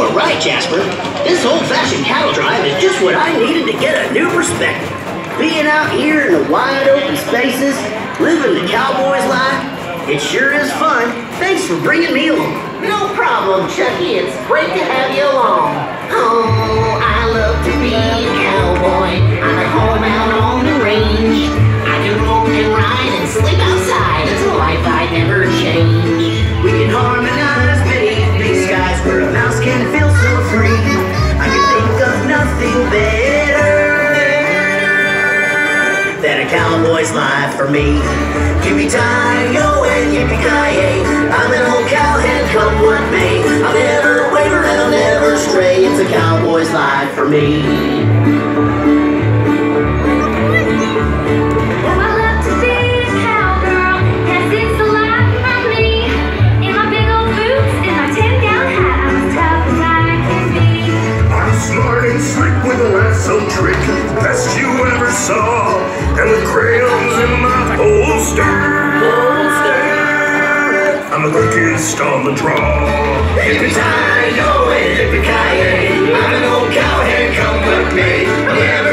Are right, Jasper. This old-fashioned cattle drive is just what I needed to get a new perspective. Being out here in the wide open spaces, living the cowboy's life, it sure is fun. Thanks for bringing me along. No problem, Chucky. It's great to have you along. Oh, I love to be a cowboy. I'm at home out on the range. I can roam and ride and sleep outside. It's a life I never change. We can harmonize cowboy's life for me. Yippee-ki-yo and yippee-ki-yay. I'm an old cowhead, come what may. I'll never waver and I'll never stray. It's a cowboy's life for me. Oh, I love to be a cowgirl. Yes, it's the life for me. In my big old boots and my ten-gown hat, I'm tough as I can be. I'm smart and slick with a lasso trick, best you ever saw. And with crayons in my holster, I'm the quickest on the draw. Yippee-ki-yo and yippee-ki-yay. I'm an old cowhead, come may. I'll never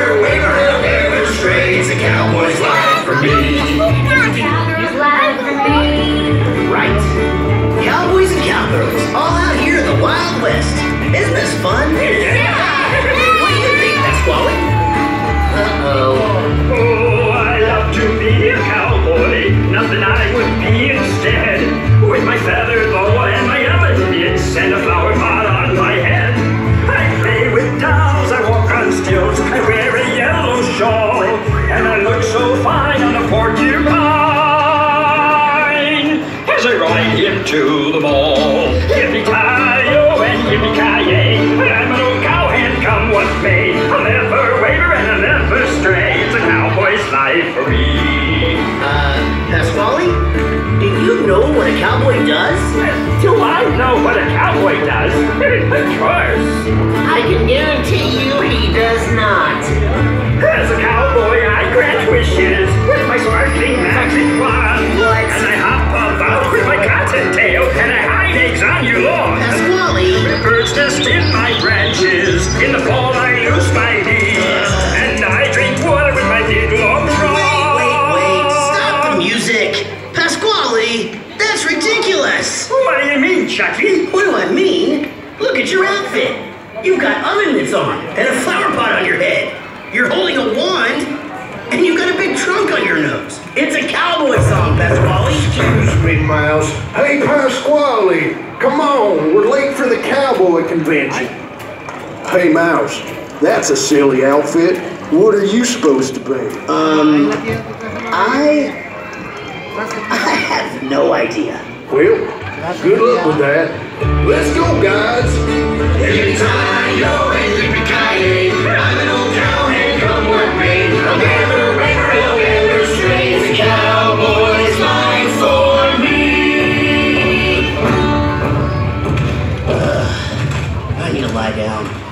to the mall. Yippee-ki-yo and yippee-ki-yay, I'm an old cowhand, come what may. I'll never waver and I'll never stray. It's a cowboy's life for me. Uh, Pasquale? Do you know what a cowboy does? Do I know what a cowboy does? Of Nest in my branches. In the fall, I loose my knees, and I drink water with my big long straw. Wait, wait, stop the music. Pasquale, that's ridiculous. What do you mean, Chucky? What do I mean? Look at your outfit. You've got oven mitts on and a flower pot on your head. You're holding a wand and you've got a big trunk on your nose. It's a cowboy song, Pasquale. Excuse Mouse. Hey, Pasquale, come on. We're late for the cowboy convention. Hey, Mouse, that's a silly outfit. What are you supposed to be? Um, I. I have no idea. Well, good luck with that. Let's go, guys. Every time lie down.